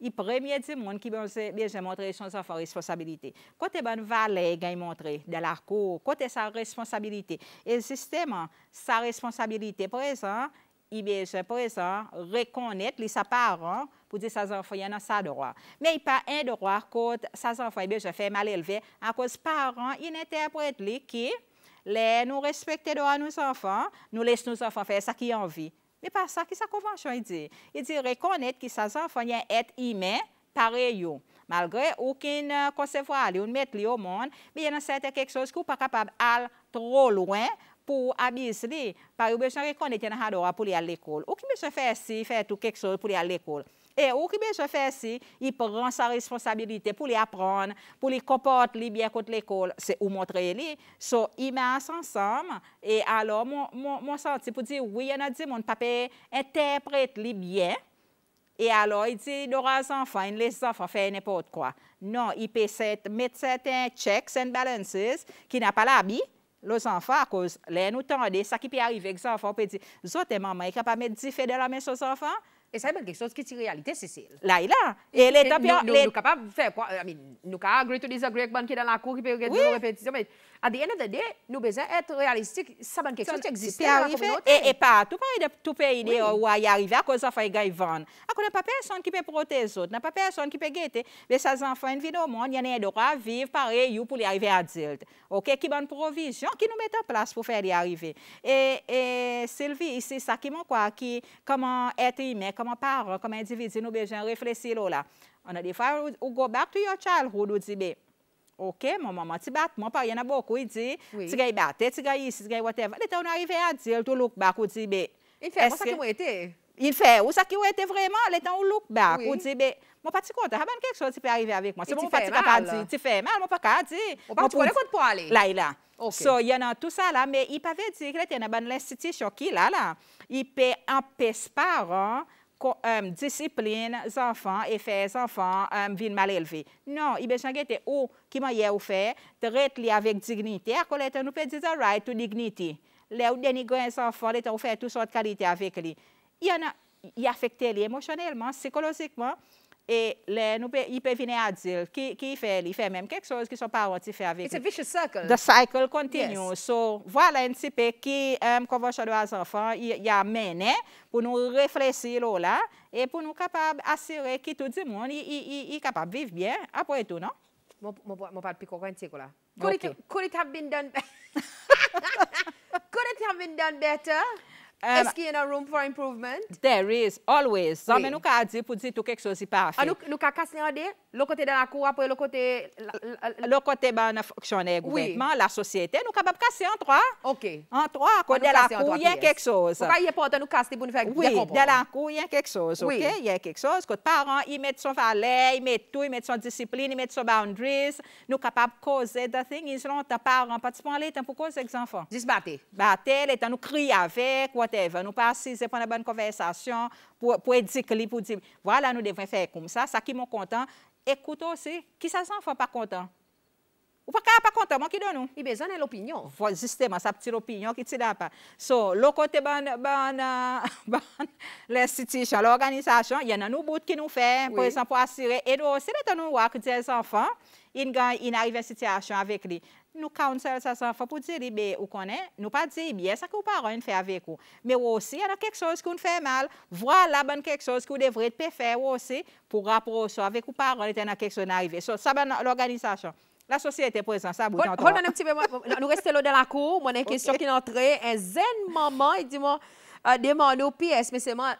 il premier monde qui bien montrer son enfant responsabilité. Côté bonne valet gagne montrer de la cour, côté sa responsabilité. Et système, sa responsabilité présent, il bien présent reconnaître les sa parents pour dire ses enfants a sa droit. Mais il pas un droit quand ses enfants bien fait mal élevé à cause parents ils les qui les nous respecter droit nos enfants, nous laissons nos enfants faire ce Me pa sa ki sa konvansyon yi di. Yi di rekonet ki sa zanfon yon et imen pare yo. Malgre oukin konsevwa li, ou met li yo moun, mi yon an sete kek sos ki ou pa kapab al tro lwen pou abis li. Par yo besyon rekonet yon an adora pou li al lekol. Ou ki besyon fè si, fè tou kek sos pou li al lekol. Et ou qui besoin faire ci, il prend sa responsabilité pour lui apprendre, pour lui comporter bien contre l'école. C'est où montrer lui. So, il met ensemble. Et alors, mon, mon, mon senti pour dire, oui, il y a dit, mon papa interprète lui bien. Et alors, il dit, nos enfants, il laisse les enfants faire n'importe quoi. Non, il peut mettre certains checks and balances qui n'a pas l'habit les enfants, à cause, les nous tendez, ça qui peut arriver avec les enfants, on peut dire, maman, il capable de mettre 10 de la main sur les ça, c'est quelque chose qui est réalité, Cécile. Là, il a. Et l'État, nous, nous, capables de faire quoi? I mean, nous capables agree to disagree avec qui dans la cour, qui peut regarder nos répétitions, mais à the end of the day, nous besoin d'être réalistiques. Ça, c'est quelque chose qui existe dans la communauté. Et, et pas tout pays de tout pays oui. où y arriver à cause d'enfants qui vendent. À cause pas personne qui peut protéger les autres, n'a pas personne qui peut guetter. Mais ces enfants, vivent au monde, il y a un droit à vivre pareil pour y arriver à adulte. OK? Qui bonne provision, qui nous met en place pour faire y arriver. Et, et Sylvie, c'est ça qui m'a quoi, qui, comment être humain, comment parent, comment individu, nous besoin réfléchir là. On a des fois, on go back to your childhood, on dit, OK, mon maman, tu battes, mon père, il y en a beaucoup, il dit, tu gagnes battre, tu gagnes ici, tu gagnes whatever. Et on arrive à dire, tu look back, on dit, il fait, ça qui m'a été. Il fait, ou ça qui a été vraiment, le temps où look back, on dit, mais, mon pas content, il quelque chose qui peut arriver avec moi. C'est mon pas capable dire, tu fais mal, mon pas capable dire. On pas tu connais pour aller? Là, il a. So, il y en a tout ça là, mais il peut dire qu'il y a une bonne institution qui là, là. Il peut empêcher parents um, discipline les enfants et faire les enfants um, mal élevés. Non, il besoin de ou qui m'a fait, traiter avec dignité. À nous peut dire right to dignity. Les dénigrer les enfants, les faire toutes sortes de qualités avec lui. Il y en a, il affecte E pe, yi pe vine adil, ki yi fe li, fe menm kek soz ki son paroti fe avek. It's a vicious circle. The cycle continue. Yes. So, wala en tipe ki um, konvonsyon do az anfan, ya mene pou nou reflesi lo la, e pou nou kapab asire ki tout di moun, yi kapab viv bien, apwe etou, non? Mwen pat piko kwen tiko la. Could it have been done better? Could it have been done better? Um, Eski yon a room for improvement? There is, always. Zan oui. men nou ka adi pou di tou kek sosi pa a fe. Ah, an nou ka kas ni ade? Lo kote dan akou apwe, lo kote... Lo kote ban na foksyonè gwenman, la sosyete, nou ka bab kase an troa. Ok. An troa, kote del akou, yon kek sos. Ou ka ye pote nou kase pou nou fek bien kompon. Oui, del akou, yon kek sos, ok? Yon kek sos, kote paran, yon met son valè, yon met tou, yon met son disipline, yon met son boundaries, nou kapab koze. The thing is, lon ta paran, pati pon lè, tan pou koze ek zanfan. Dis bate. Bate, lè tan nou kri avek, whatever, nou pa asise pou nan ban konversasyon, pou, pou edik li, pou di, wala voilà, nou devren fè koum sa, sa ki moun kontan, ekouto se, ki sa san fwa pa kontan? Ou pa ka pa kontan, man ki don nou? I bezan el opinyon. Fwa jisteman, sa ptir opinyon ki ti da pa. So, lo kote ban, [laughs] ban, ban, l'institisyon, l'organizasyon, yon nan nou bout ki nou fè, oui. pou esan pou asire, edo, se netan nou wak diye zanfan, in gan, in arrive sityasyon avek li. Nous counsel ça enfants pour dire bien ou connaît nous pas dire bien ça que vos parents fait avec vous mais aussi il y a quelque chose qu'on fait mal. Voilà ben quelque chose que vous devrez faire aussi pour rapprocher avec vos parents il y a quelque chose arrivé so, ça ben l'organisation La société présente ça, hold on un petit peu. Nous restons là dans la cour. Moi, une question qui est entrée. Un zen maman, il dit moi, euh, demande au PS, mais c'est moi,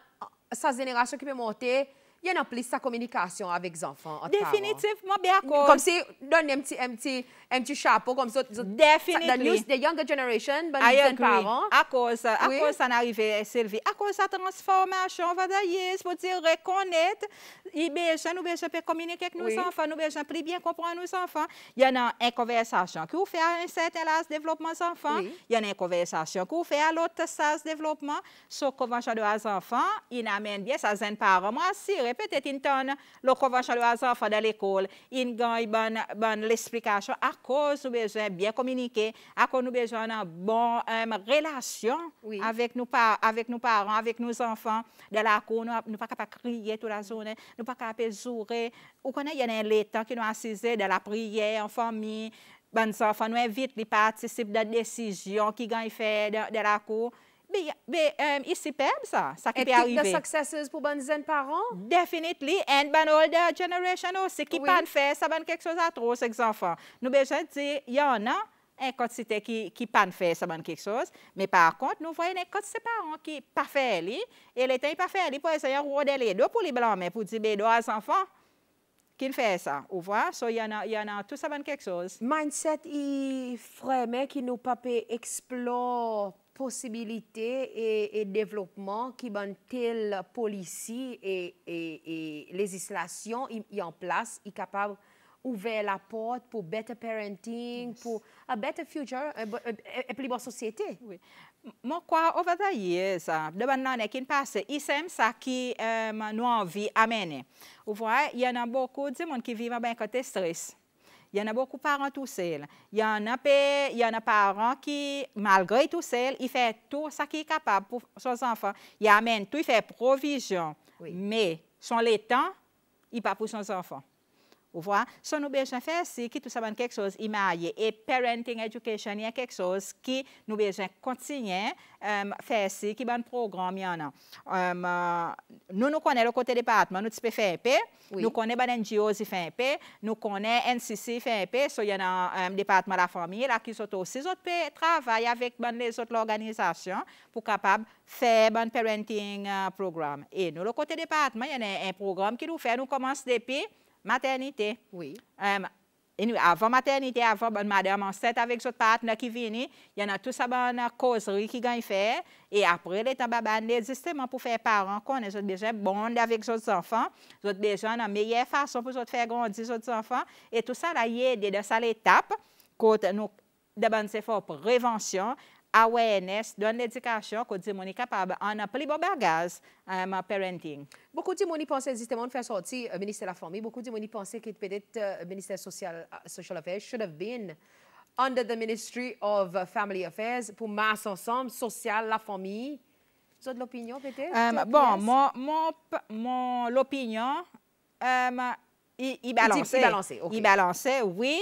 sa génération qui peut monter il y a plus sa communication avec les enfants. Définitivement, bien. Comme si, donne un petit, un petit, un petit chapeau comme ça. Definitely. The, news, the younger generation, ben, les parents. À cause, à oui. cause ça n'arrive, Sylvie, à cause de la transformation, on va dire, pour dire reconnaître, il besoin, nous besoin de communiquer avec nos oui. enfants, nous besoin de bien comprendre nos enfants. Il y en a une conversation qui vous fait à un certain âge développement des enfants. Oui. Il y en a une conversation qui vous fait à l'autre de développement. Sur convention de les enfants, il amène bien ça, un parent. Moi, si, peut-être une tonne, le convention de les enfants dans l'école, il gagne bonne, bonne l'explication à cause nous besoin bien communiquer, à cause nous besoin d'une bonne relation oui. avec, nos parents, avec nos enfants. De la nous ne pas capable crier toute la journée, nous pas capable jouer. Vous connaissez, il y a des temps qui nous assisent de la prière en famille. Ben, enfants nous invitent, ils participent de décisions qui gagnent fait de, de la cour. Mais, mais um, c'est superbe ça, ça qui peut arriver. Et successes pour bonnes jeunes parents? Definitely, and ban older generation aussi, qui oui. pas faire, ça ban quelque chose à trop, ces enfants. Nous besoin de dire, il y en a une quantité qui qui pas faire ça ban quelque chose, mais par contre, nous voyons une quantité de parents qui pas faire et les temps pas faire pour essayer de rôder les deux pour les blancs, mais pour dire, ben, deux enfants, qui fait ça, vous voyez? So, il y en a, il y en a tout ça quelque chose. Mindset, il vraiment qui nous pas explore posibilite e, e devlopman ki ban tel polisi e, e, e legislasyon yon plas, yon kapab ouve la pot pou better parenting, yes. pou a better future, e pli bon sosyete. Oui. Mwen kwa over the years, deban nan ekin pase, isem sa ki um, nou anvi amene. Ou vwa, yon an bokou di moun ki viva ben kote stres. Il y en a beaucoup de parents tout seuls. Il y en a, il y en a parents qui, malgré tout seul, ils font tout ce qu'ils sont capables pour leurs enfants. Ils amènent tout, ils font provision. Oui. Mais, son les temps, il pas pour ses enfants. Vous voyez? So, nous besoin faire c'est que tout ça quelque chose imagé et parenting education il y a quelque chose qui nous besoin continuer um, faire c'est qui bon programme il y a. Um, uh, nous nous connaissons le côté département, nous peux faire un peu. Oui. Nous connaissons les NGO qui fait un. Nous NCC fait un. So, il y a un um, département de la famille là qui sont aussi peut travailler avec bon, les autres organisations pour capable faire bon parenting uh, programme. Et nous le côté département, il y a un, un programme qui nous fait nous commence depuis maternité. Oui. Um, avant maternité, avant bonne madame enceinte avec son partenaire qui vient, il y en a tout ça bonne causerie qui gagne faire. Et après, les temps justement pour faire parents connaissent ont déjà bond avec leurs enfants, ils ont déjà une meilleure façon pour faire grandir leurs enfants. Et tout ça, là, il y a dans cette étape, quand nous, d'abord, c'est pour prévention, awareness, donne l'éducation, que dit est capable en a plus bon bagage um, parenting. Beaucoup de gens pensent justement de faire sortir le ministère de la Famille. Beaucoup de gens pensent que peut-être le ministère social, social Affairs should have been under the Ministry of Family Affairs pour masse ensemble, social, la famille. Vous avez l'opinion peut-être? Um, bon, mon, mon, mon l'opinion, um, il, il balançait. Il balançait, okay. Il balançait, oui.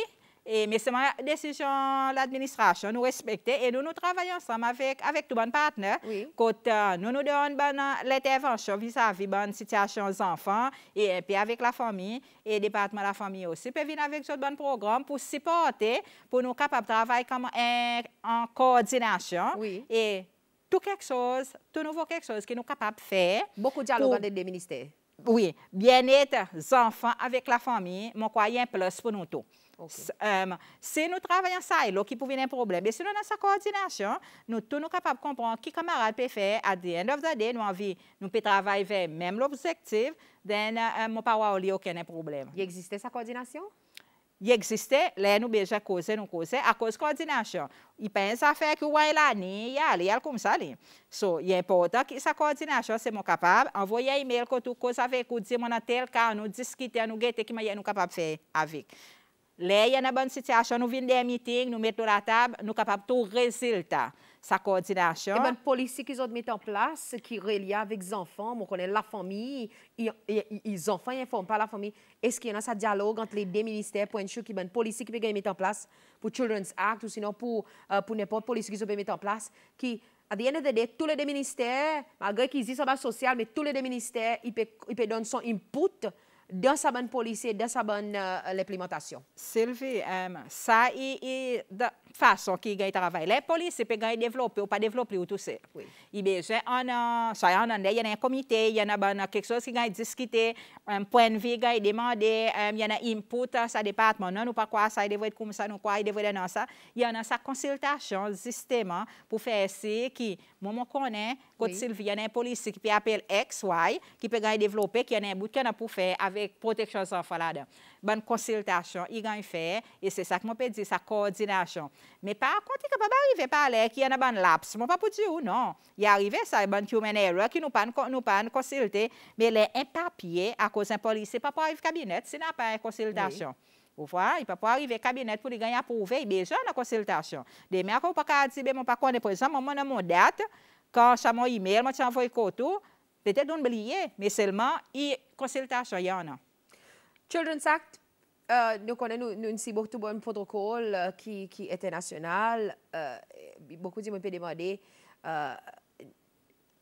Et, mais c'est ma décision l'administration, nous respecter et nous, nous travaillons ensemble avec, avec tous les partenaires. Oui. Quand euh, nous nous donnons l'intervention vis-à-vis de la situation des enfants et, puis avec la famille et le département de la famille aussi, peut venir avec ce bon programme pour supporter, pour nous capables de travailler comme en, en coordination. Oui. Et tout quelque chose, tout nouveau quelque chose que nous sommes capables de faire. Beaucoup de dialogue entre les ministères. Oui, bien-être des enfants avec la famille, mon croyant plus pour nous tous. Okay. Um, si nous travaillons ça, là, qui peut venir un problème. Et si nous avons sa coordination, nous tous nous capables de comprendre qui camarade peut faire, à the end of the day, nous envie, nous pouvons travailler vers même l'objectif, then, uh, mon pas il aucun problème. Il existait sa coordination? Il existait, là, nous déjà causé, nous causé, à cause de coordination. Il pense à faire que ouais là, ni, y aller, y comme ça, li. So, il est important que sa coordination, mon capable, envoyer un email quand tu cause avec, ou dire, mon tel cas, nous discuter, nous guetter, qui nous capable de faire avec. Là, il y a une bonne situation, nous venons des meetings, nous mettons la table, nous sommes capables de tout résultat. Sa coordination. Et bonne politique qu'ils ont mis en place, qui relie avec les enfants, on connaît la famille, les enfants n'informent pas la famille. Est-ce qu'il y a un dialogue entre les deux ministères pour ensure qu'il y a une politique qui peut mettre en place pour Children's Act ou sinon pour, uh, pour n'importe politique qu'ils ont mettre en place qui à the end of the day, tous les deux ministères, malgré qu'ils base sociale, mais tous les deux ministères, ils ils peuvent donner son input dans sa bonne police, dans sa bonne euh, implémentation. Sylvie, um, ça est... façon qui gagne travail. Les policiers peuvent développer ou pas développer ou tout ça. Oui. Il besoin on a, ça on a, il y a un comité, il y a ben, quelque chose qui gagne discuter, un point de vue gagne demander, il y a un input ça département non ou pas quoi ça devrait être comme ça nous quoi il devrait être dans ça. Il y a sa consultation système pour faire ce qui moi je connais quand Oui. Sylvie, il y a un policier qui peut appeler X, Y, qui peut gagner développer, qui a un bout qu'on a pour faire avec protection des enfants là-dedans. Bonne consultation, il gagne faire, et c'est ça que je peux dire, sa coordination. Mais par contre, il est capable d'arriver par là, qu'il y a un bon laps. Moi, pas pour dire ou non. Il est arrivé, ça, une bonne human error, qui nous pas nous pas consulter, mais les un papier, à cause d'un policier, pas arriver au cabinet, s'il n'a pas une consultation. Vous voyez, il ne peut pas arriver au cabinet pour lui gagner approuvé, il a besoin de consultation. Demain, on ne peut pas dire, je ne pas connaître, par exemple, moi, mon date, quand j'ai mon email, moi, j'ai envoyé photo, peut-être on oublié, mais seulement, il consultation, il y en a. Children's Act, euh, nous connaissons nous, beaucoup de protocole euh, qui, qui est international. Euh, beaucoup de gens peuvent demander euh,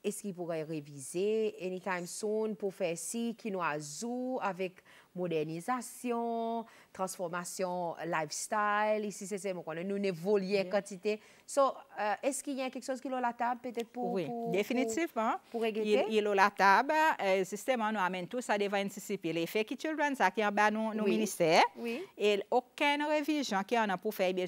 est-ce qu'il pourrait réviser anytime soon pour faire ci qui nous ajoute avec modernisation, transformation lifestyle. Ici, c'est ça, nous évoluons en quantité. So, euh, est-ce qu'il y a quelque chose qui est à la table peut-être pour, Oui, pour- définitivement. pour, pour régler? Il, il est à la table, euh, justement, nous amène tout ça devant anticiper. Les faits qui Children's Act, qui est en bas nos, Oui. ministères, Oui. et aucune révision qui en a pour faire, bien,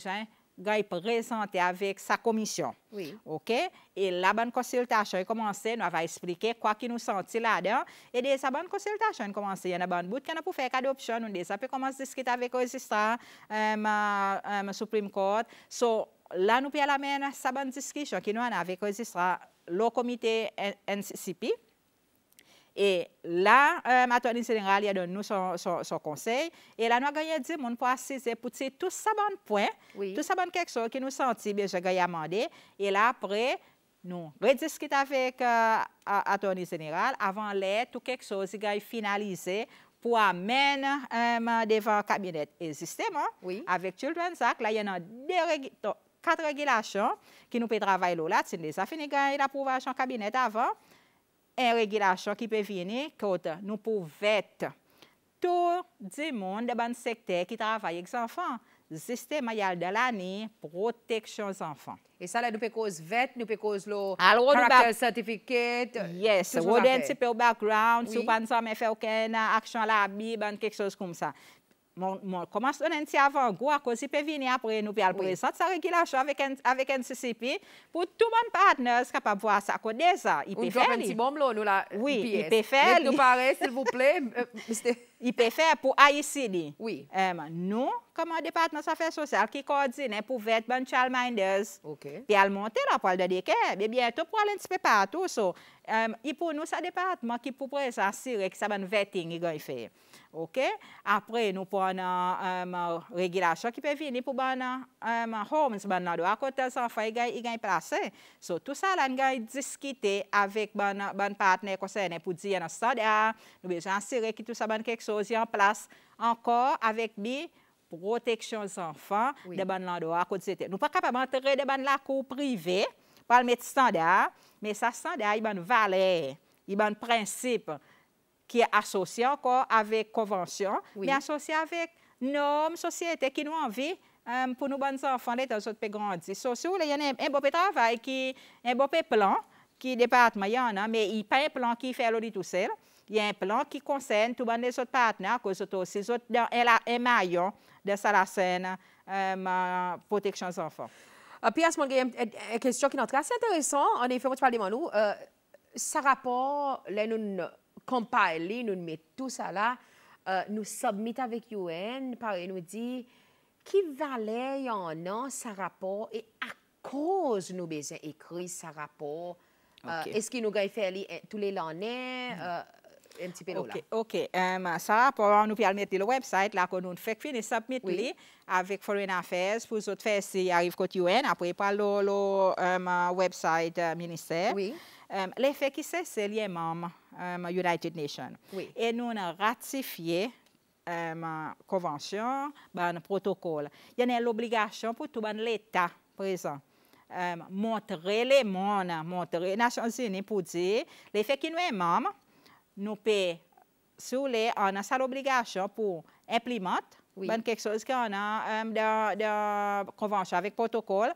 gars présenter avec sa commission. Oui. OK? Et la bonne consultation a commencé, nous va expliquer quoi qui nous sentit là-dedans. Et de sa bonne consultation a commencé, il y a un bon bout qu'on a pour faire adoption, nous déjà peut commencer à discuter avec le résistant, euh, euh, Supreme Court. So, là, nous pouvons amener sa bonne discussion qui nous en a avec le résistant, le comité NCCP. Et là, euh, l'attorney général il a donné nous son, son, son conseil. Et là, nous avons gagné 10 monde pour assister pour tirer tout ça bon point, Oui. tout ça bon quelque chose qui nous sentit bien, j'ai amendé. Et là, après, nous rediscutons avec l'attorney général avant l'aide, tout quelque chose qui est finalisé pour amener euh, devant le cabinet. Et justement, Oui. avec Children's Act, là, il y en a quatre régulations qui nous peuvent travailler là. C'est déjà fini gagner l'approbation cabinet avant en regilasyon ki pe vini kote nou pou vet. Tou di moun de ban sekte ki travay ek zanfan. Sistema yal de lani, proteksyon zanfan. E sa la nou pe koz vet, nou pe koz lo karakter certificate. Yes, woden ti pe ou background, oui. sou pan sa me fe ou ken aksyon la bi, ban kek sos koum sa. Après nous, puis à le Oui. présenter sa régulation avec un, avec un CCP pour tout le monde partenaire capable de voir ça. À cause de ça, il On peut drop faire. un petit bombe là, nous là. Oui, PS. il peut faire, Mettez-nous il- pareil, s'il vous plaît. euh, [laughs] AICD. Oui. Euh, affaires sociales childminders, OK. aller un petit peu partout. So, et pour nous, c'est département qui pour s'assurer que ça va un vetting. OK? Après, nous prenons une régulation qui peut venir pour ben um, homes, ben là, à côté des enfants, il gagne, gagne placé. So, tout ça, là, nous gagne discuter avec ben, ben partenaire concernés pour dire, dans ce stade, nous besoin assurer que tout ça, quelque chose est en place encore avec lui protection des enfants Oui. ban à côté de Nous pas capable d'entrer de ban la cour privée par le mettre standard, mais ça standard il y a une valeur, il y a un principe qui est associé encore avec convention, Oui. mais associé avec normes, société qui nous envie euh, pour nos bonnes enfants, les autres peuvent grandir. So, si vous voulez, il y a un, un beau travail, qui, un beau plan, qui département, il y en a, mais il n'y a pas un plan qui fait l'autre tout seul. Il y a un plan qui concerne tous les autres partenaires, c'est aussi les autres dans un- un maillon de scène, euh, protection des enfants. Uh, puis à ce moment, il y a une- question qui est assez intéressante. En effet, tu parlais de nous. Euh, ça rapport, là, nous compile, nou met tout sa la, euh, nou submit avèk UN, pare nou di, ki valè yon nan sa rapor e a koz nou bezen ekri sa rapor? Euh, okay. Euh, Eski nou gay fè li tout le lanè? Mm. Euh, un petit peu là. OK, OK. Um, ça, pour nous faire mettre le website, là, qu'on nous fait finir, submit oui. les avec Foreign Affairs, pour autres faire, c'est arrive côté UN, après, par le, le um, website euh, ministère. Oui. Les faits qui c'est c'est lié membre um, United Nations. Oui. Et nous avons ratifié um, convention, ben, protocole. Il y a l'obligation pour tout ben, l'État présent. Um, montrer les mondes, montrer les Nations Unies pour dire les faits qui nous est membre, nous si vous voulez, on a pour implémenter Oui. ben, quelque chose qu'on a euh, de, de convention avec protocole.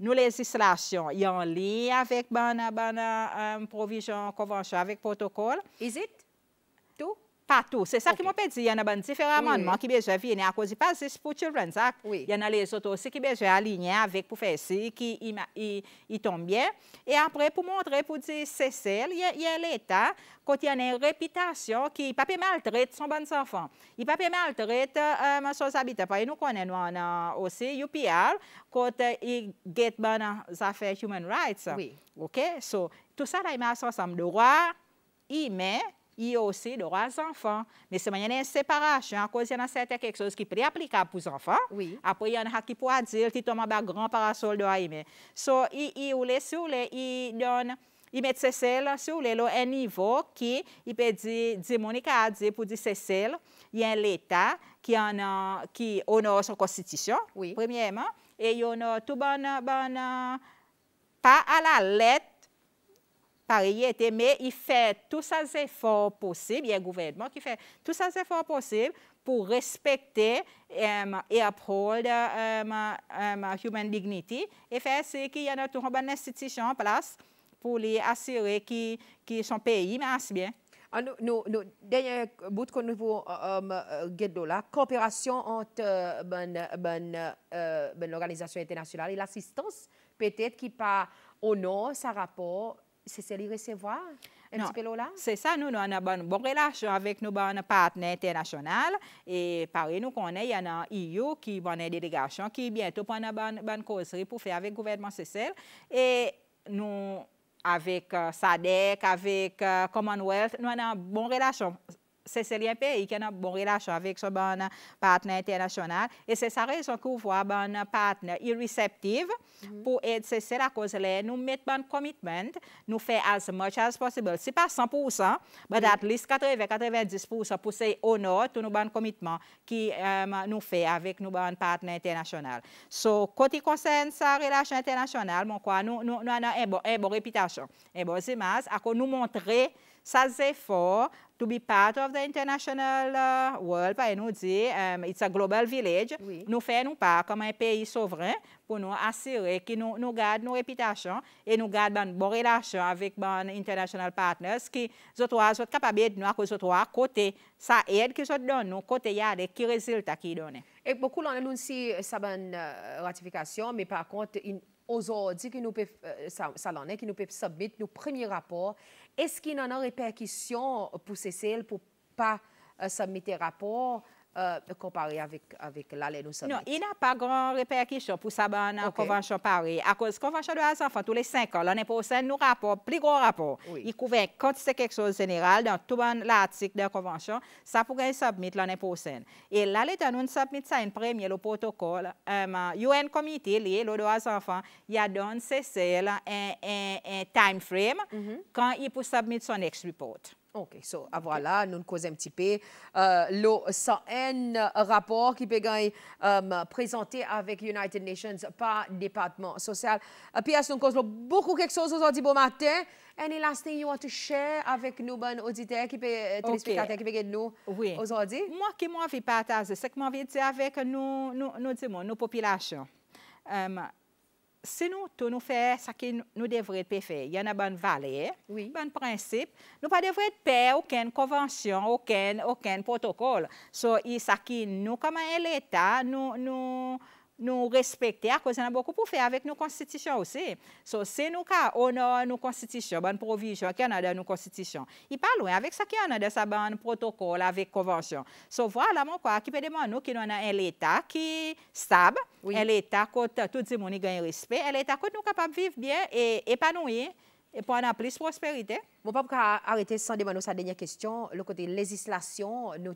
Nous, législation, il en lien avec ben, ben, euh, provision convention avec protocole. Is it? Tout? Pas tout. C'est ça qui m'a dit. Il y en a ben, différents Oui, amendements qui besoin venir à cause pas juste pour Children's Act. Oui. Il y en a les autres aussi qui besoin aligner avec pour faire qui ils ma- tombent bien. Et après, pour montrer, pour dire c'est celle, il y a, y a l'État, quand il y a une réputation qui ne peut pas maltraiter son bon enfant. Il ne peut pas maltraiter euh, son habitat. Que nous connaissons a aussi UPR, quand il get bonnes affaires human rights. Oui. OK? So, tout ça, il met ensemble. Droit, il met, il y a aussi droit aux enfants. Mais c'est une séparation, à cause il y a certaines quelque chose qui peut applicable pour les enfants. Oui. Après, il y en a qui pourraient dire qui tombe bas grand parasol de Haïmé. So, il, il, il, si il donne, il met ses selles, voulez, là, un niveau qui, il peut dire, dire Monica a dit pour dire ses selles, il y a l'État qui en a, qui honore sa constitution, Oui. premièrement, et il a tout bon, bon, euh, pas à la lettre, était, mais il fait tous ces efforts possibles, il y a un gouvernement qui fait tous ces efforts possibles pour respecter euh, et uphold euh, euh, human et faire ce qu'il y a une bonne institution en place pour les assurer que, que son pays marche bien. Ah, nous, nous, nous, dernier bout que nous pouvons euh, là, coopération entre ben, ben, ben, l'organisation internationale et l'assistance, peut-être qui pas au nom, ça rapport, c'est celle recevoir un Non. petit peu là? C'est ça, nous, nous avons une bonne, relation avec nos partenaires internationaux. Et pareil, nous connaissons, il y a EU qui a une délégation qui bientôt prend une bonne, causerie pour faire avec le gouvernement Cécile. Et nous, avec euh, SADC, avec euh, Commonwealth, nous avons une bonne relation. C'est un pays qui a une bonne relation avec son bon partenaire international. Et c'est sa raison vous voyez un partenaire irréceptif pour aider Cécile à cause de nous mettre un commitment, nous faire as much as possible. Ce n'est pas 100%, mais at least 80-90% pour ces honneurs, tout nous bon commitment qui euh, nous fait avec nos bon partenaire international. So, côté concerne sa relation internationale, mon quoi, nous, nous, nous avons une bonne, une bonne réputation, une bonne image, à nous montrer ces efforts to be part of the international uh, world, par nous dire, um, it's a global village, Oui. nous faisons pas comme un pays souverain pour nous assurer que nous, nous gardons nos réputations et nous gardons une bonne relation avec nos international partners qui sont capables d'aider nous à de toi côté ça aide que ça donne nous côté y a des qui résultats qui donnent. Et beaucoup l'on a aussi euh, ratification, mais par contre, in- aujourd'hui, que nous peut, euh, ça, ça l'en est, que nous peut submettre nos premiers rapports. Est-ce qu'il y en a répercussions pour Cécile pour pas euh, submettre rapport euh, comparé avec, avec nous Non, il n'a pas grand répercussion pour sa bonne Ok. convention Paris. À cause de la convention de la enfants, tous les cinq ans, l'année prochaine, nous rapport, plus gros rapport. Oui. Il couvre quand c'est quelque chose de général dans tout l'article de la convention, ça pourrait être submis l'année prochaine. Et là, l'État nous submet ça en premier, le protocole. Um, UN Committee, lié aux droits des enfants, il a donné CCL un, un, un time frame quand il peut submettre son next report. OK, so, ah, voilà, nous causons un petit peu. Euh, le 101 rapport qui peut gagner, euh, présenté avec United Nations par département social. Uh, Pierre, nous causons beaucoup quelque chose aujourd'hui bon matin. Any last thing you want to share avec nous, bon auditeurs, qui peut, euh, téléspectateurs qui peut aider nous Oui. aujourd'hui? Moi, qui m'en envie partager, c'est que m'en envie dire avec nous, nous, nous, disons, nos populations. Um, si nous, tout nous faire ce que nous- devrions faire, il y a bonne valeur, Oui. bon principe, nous pas devrions faire aucune convention, aucun, aucun protocole. So, il ça qui nous, comme un l'État, nous, cause qu'on a beaucoup pour faire avec nos constitutions aussi. So, si nous honorons nos constitutions, bonne provision qu'il y en a dans nos constitutions, il pas loin avec ça qu'il y en a dans sa bonne protocole avec convention. So, voilà, mon quoi, qui peut demander nous qu'on a un État qui est stable, Oui. un État que tout le monde gagne respect, un État que nous capable de vivre bien et épanoui et pour avoir plus prospérité. Mon papa a arrêté sans demander sa dernière question. Le côté législation, nous,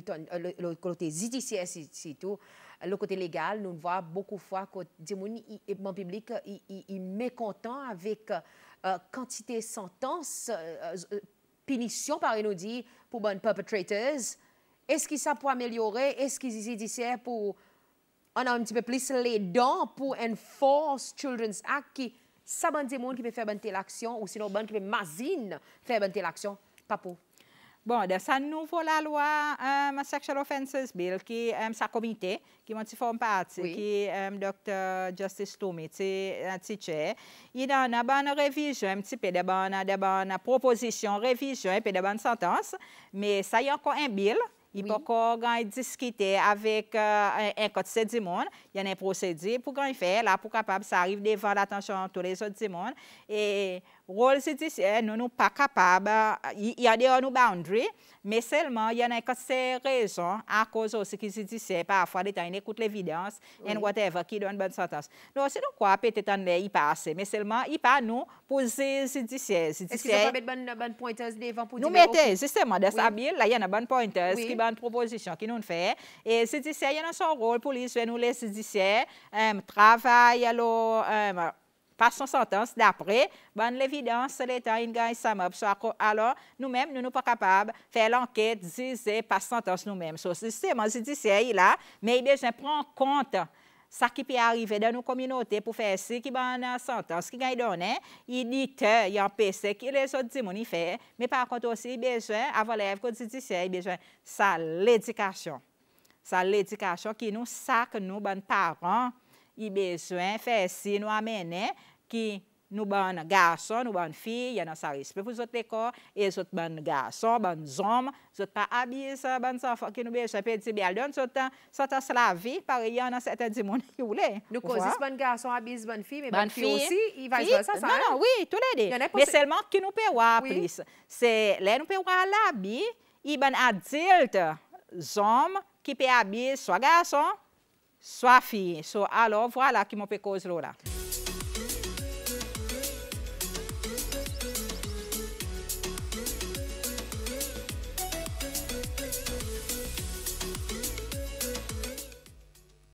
ton- euh, le, le côté judiciaire, surtout, le côté légal, nous voyons beaucoup de fois que mon public, est mécontent avec euh, quantité de sentences, euh, euh, punitions, par nous pour bonnes perpetrators. Est-ce que ça peut améliorer? Est-ce que les judiciaires pour on a un petit peu plus les dents pour enforce Children's Act qui ça bon des monde qui peut faire bonne telle action ou sinon bonne qui peut mazine faire bonne telle action pas pour Bon, de sa nouveau la loi um, Sexual Offenses Bill, qui um, sa comité, qui m'a forme partie, oui. qui um, Dr. Justice Toomey, ti chair, il y a une bonne révision, un petit peu de bonne, de bonne proposition, révision, et puis de bonne sentence, mais ça y a encore un bill, il peut encore discuter avec euh, un code du monde. Il y a un procédé pour qu'on fait. Là pour capable ça arrive devant l'attention de tous les autres du et rôle c'est nous nous pas capable il y a des boundaries mais seulement il y en a que c'est raison à cause aussi qu'ils disent parfois des temps ils écoutent l'évidence et whatever qui donne bonne sentence. Donc c'est donc quoi peut-être en il passe mais seulement il pas nous poser c'est dit c'est est-ce que vous bonne bonne pointeuse devant pour nous mettez justement dans sa bill là il y a une bonne pointeuse qui bonne proposition qui nous fait et c'est dit il y a son rôle police nous laisser dit c'est travail alors Pas son sentence d'après, bonne l'évidence, l'État il gagne sa mob. alors, nous-mêmes, nous ne sommes pas capables de faire l'enquête, disait pas sentence nous-mêmes. So, le système judiciaire, il a, mais il besoin prendre compte ça qui peut arriver dans nos communautés pour faire ce qui va en sentence, qui gagne donné, il dit, il en PC, qui les autres disent, il fait, mais par contre aussi, il besoin, avant l'élève judiciaire, il besoin, ça l'éducation. Ça l'éducation qui nous, ça que nous, bonnes parents, i beswen fè si nou amene ki nou ban gason, nou ban fi, yon sa rispe pou zot dekor, e zot ban gason, ban zom, zot pa abye sa, ban sa fok ki nou beswen, pe di bel don, zot an, zot an slavi, pare yon an sete di moun ki ou le. Nou kozis ban gason, abye ban fi, men ban, ban fi osi, i va zwa sa sa. Non, non, oui, tou le de. Men selman ki nou pe wap oui. lis. Se le nou pe wap labi, i ban adilt zom ki pe abye so gason, soit fille. So, alors, voilà qui m'a fait cause là.